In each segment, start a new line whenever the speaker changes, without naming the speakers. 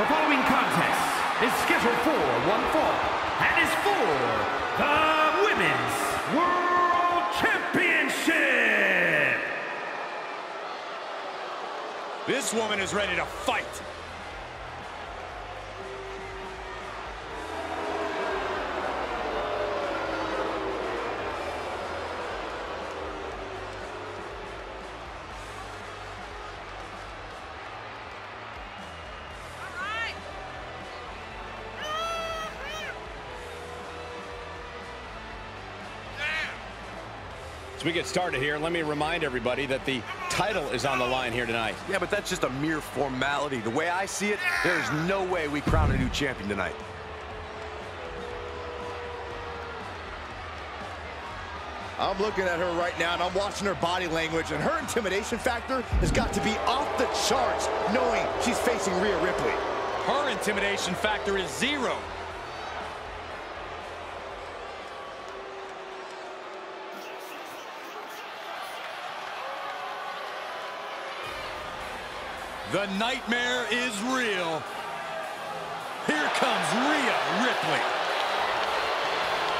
The following contest is scheduled for one fall and is for the Women's World Championship.
This woman is ready to fight. As we get started here, let me remind everybody that the title is on the line here tonight.
Yeah, but that's just a mere formality. The way I see it, there's no way we crown a new champion tonight.
I'm looking at her right now, and I'm watching her body language, and her intimidation factor has got to be off the charts, knowing she's facing Rhea Ripley.
Her intimidation factor is zero. The nightmare is real. Here comes Rhea Ripley.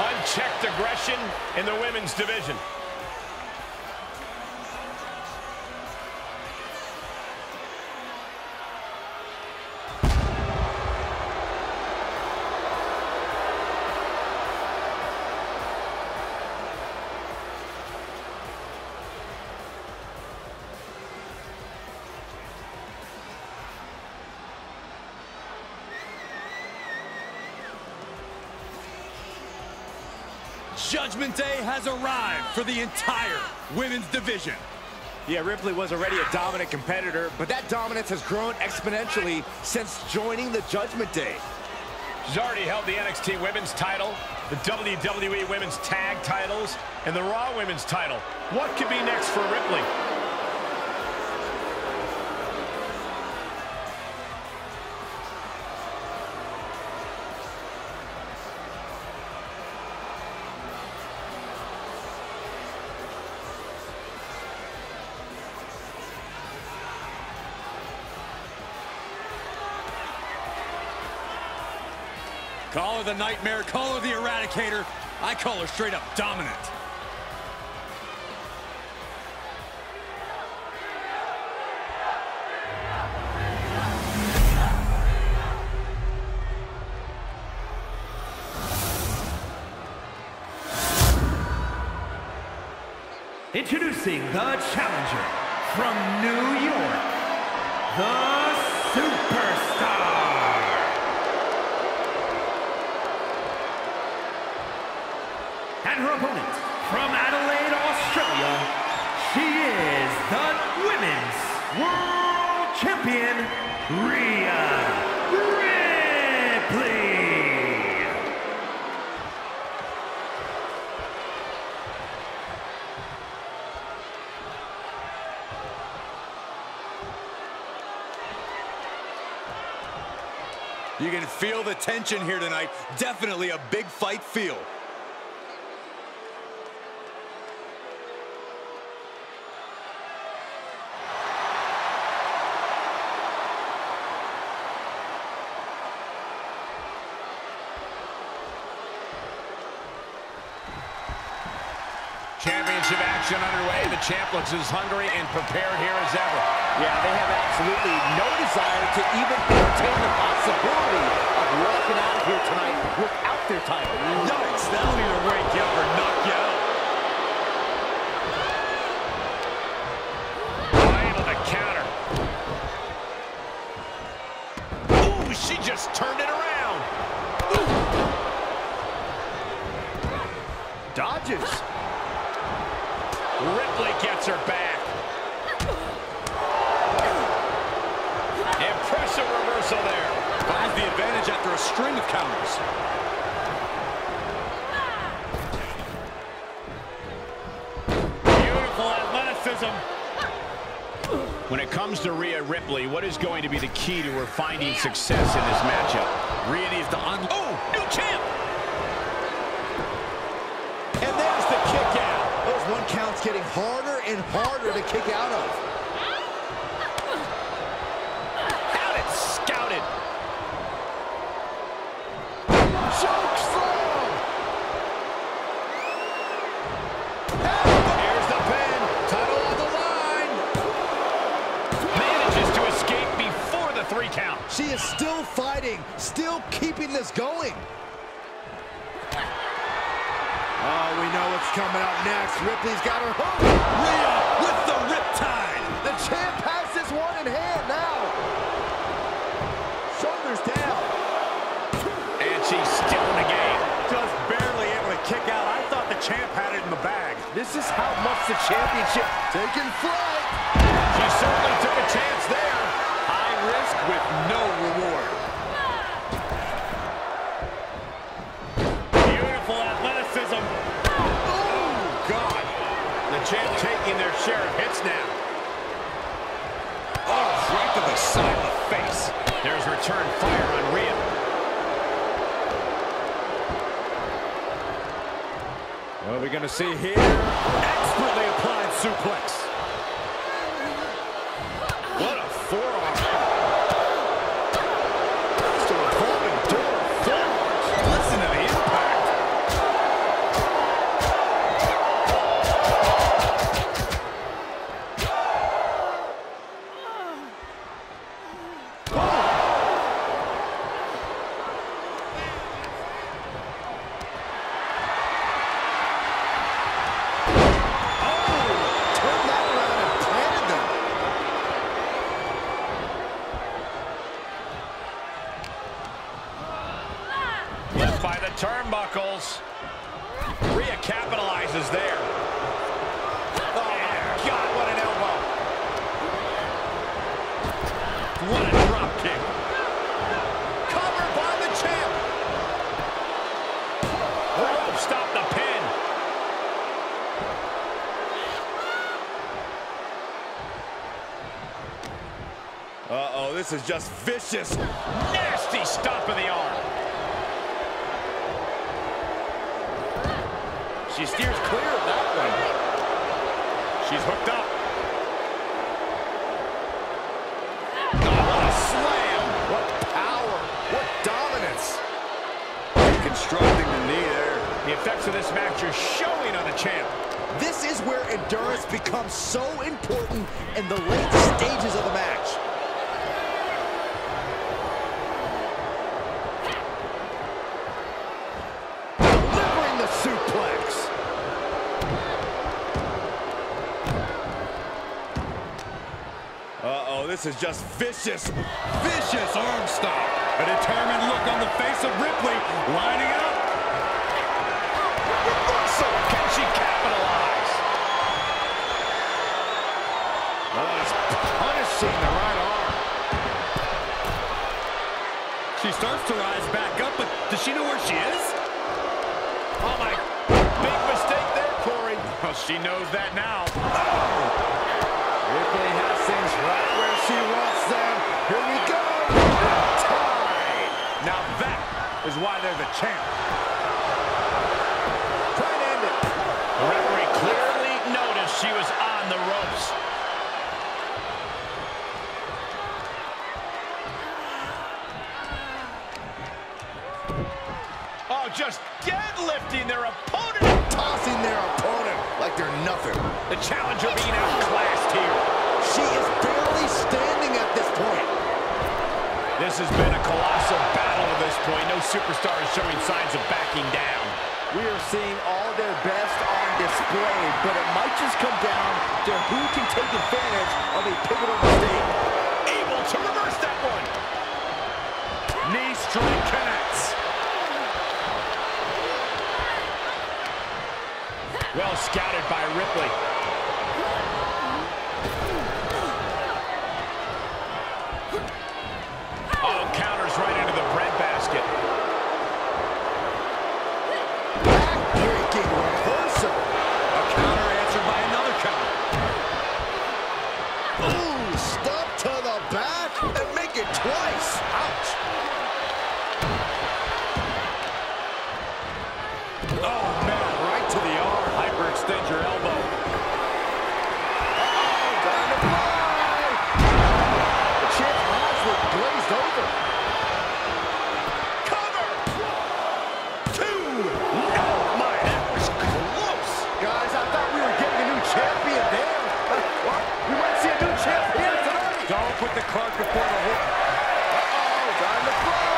Unchecked aggression in the women's division.
Judgment Day has arrived for the entire women's division.
Yeah, Ripley was already a dominant competitor, but that dominance has grown exponentially since joining the Judgment Day.
She's already held the NXT Women's title, the WWE Women's Tag titles, and the Raw Women's title. What could be next for Ripley?
Call her the Nightmare, call her the Eradicator. I call her straight up dominant.
Introducing the challenger from New York, the Superstar. And her opponent from Adelaide, Australia, she is the Women's World Champion, Rhea Ripley.
You can feel the tension here tonight. Definitely a big fight feel.
Championship action underway. The champ looks as hungry and prepared here as ever.
Yeah, they have absolutely no desire to even entertain the possibility of walking out of here tonight without their title.
Yikes, that'll either wake you up or knock you out. String of counters.
Beautiful athleticism. When it comes to Rhea Ripley, what is going to be the key to her finding success in this matchup?
Rhea needs to un...
Oh, new champ!
And there's the kick out. Those one counts getting harder and harder to kick out of. Is still fighting, still keeping this going. Oh, we know what's coming up next. Ripley's got her hook.
Rhea with the riptide.
The champ has this one in hand now. Shoulders down.
And she's still in the game.
Just barely able to kick out. I thought the champ had it in the bag.
This is how much the championship taking flight.
She certainly took a chance there.
With no reward.
Beautiful athleticism. Oh, God. The champ taking their share of hits now.
Oh, right to the side of the face.
There's return fire on Rhea.
What are we going to see here? Expertly applied suplex.
Turnbuckles. Rhea capitalizes there. Oh, my God, what an elbow. What a drop kick. Covered by the champ. Oh, stop the pin.
Uh-oh, this is just vicious.
Nasty stop of the arm. She steers clear of that one. She's hooked up. Oh, what a slam.
What power, what dominance.
Constructing the knee there.
The effects of this match are showing on the champ.
This is where endurance becomes so important in the late stages of the match. Uh-oh, this is just vicious.
Vicious arm stop. A determined look on the face of Ripley, lining up.
So can she capitalize?
Oh, he's punishing the right arm.
She starts to rise back up, but does she know where she is?
Oh, my. Big mistake there, Corey. Well, she knows that now.
Things right where she wants them. Here we go. Tie.
Now that is why they're the champ.
Try to end it.
The referee clearly noticed she was on the ropes. Oh, just deadlifting their opponent.
Tossing their opponent like they're nothing.
The challenger being outclassed here.
She is barely standing at this point.
This has been a colossal battle at this point. No superstar is showing signs of backing down.
We are seeing all their best on display, but it might just come down to who can take advantage of a pivotal mistake.
Able to reverse that one. Knee strike connects. Well scouted by Ripley. Oh,
man, right to the arm. Hyperextend your elbow.
Time to fly. The glazed over.
Cover! Two! Oh, my, that was close.
Guys, I thought we were getting a new champion there. We might see a new champ here tonight.
Don't put the cart before the horse.
Uh-oh.
big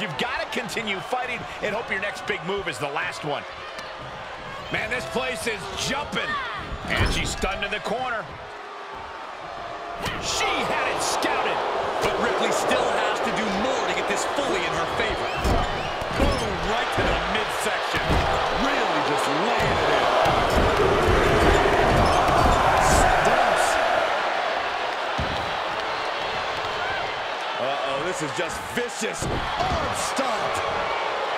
You've got to continue fighting and hope your next big move is the last one. Man, this place is jumping. And she's stunned in the corner. She had it scouted.
But Ripley still has to do more to get this fully in her favor.
Is just vicious. Arm stomped.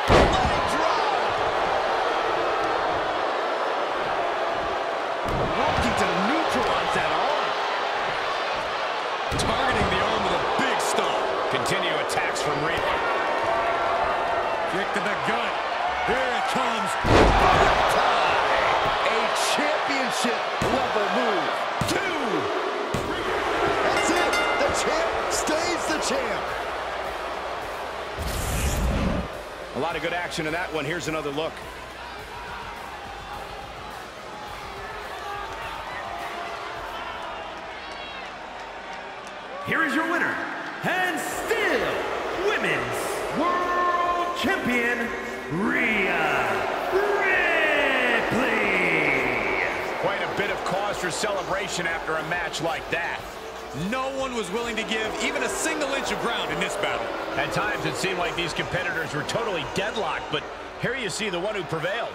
Leg drop. Working to neutralize that arm.
Targeting the arm with a big stomp.
Continue attacks from Rhea.
Kick to the gut. Here it comes.
A championship
lot of good action in that one. Here's another look.
Here is your winner, and still Women's World Champion, Rhea Ripley.
Quite a bit of cause for celebration after a match like that.
No one was willing to give even a single inch of ground in this battle.
At times, it seemed like these competitors were totally deadlocked, but here you see the one who prevailed.